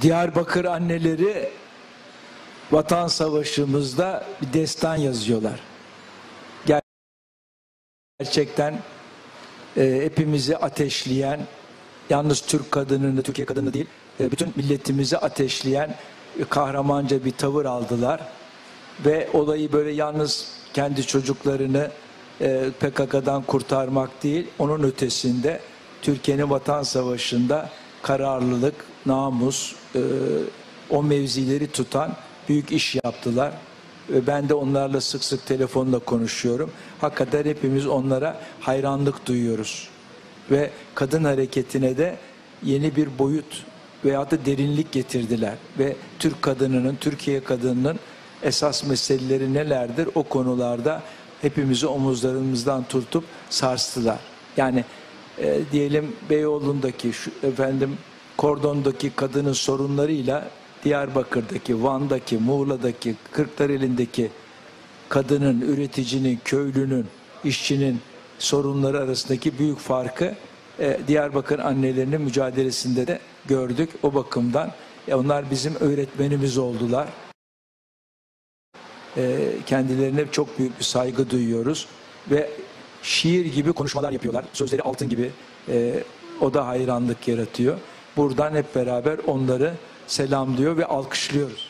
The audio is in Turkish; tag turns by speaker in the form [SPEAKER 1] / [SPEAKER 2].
[SPEAKER 1] Diyarbakır anneleri Vatan Savaşımızda bir destan yazıyorlar. Gerçekten e, hepimizi ateşleyen, yalnız Türk kadınını, Türkiye kadını değil, e, bütün milletimizi ateşleyen e, kahramanca bir tavır aldılar. Ve olayı böyle yalnız kendi çocuklarını e, PKK'dan kurtarmak değil, onun ötesinde Türkiye'nin vatan savaşında kararlılık, namus, e, o mevzileri tutan büyük iş yaptılar. Ve ben de onlarla sık sık telefonla konuşuyorum. Hakikaten hepimiz onlara hayranlık duyuyoruz. Ve kadın hareketine de yeni bir boyut veya da derinlik getirdiler. Ve Türk kadınının, Türkiye kadınının esas meseleleri nelerdir o konularda hepimizi omuzlarımızdan tutup sarstılar. Yani e, diyelim Beyoğlu'ndaki şu, efendim Kordon'daki kadının sorunlarıyla Diyarbakır'daki, Van'daki, Muğla'daki, Kırklareli'ndeki kadının, üreticinin, köylünün, işçinin sorunları arasındaki büyük farkı e, Diyarbakır annelerinin mücadelesinde de gördük. O bakımdan e, onlar bizim öğretmenimiz oldular. E, kendilerine çok büyük bir saygı duyuyoruz ve şiir gibi konuşmalar yapıyorlar. Sözleri altın gibi. E, o da hayranlık yaratıyor. Buradan hep beraber onları selamlıyor ve alkışlıyoruz.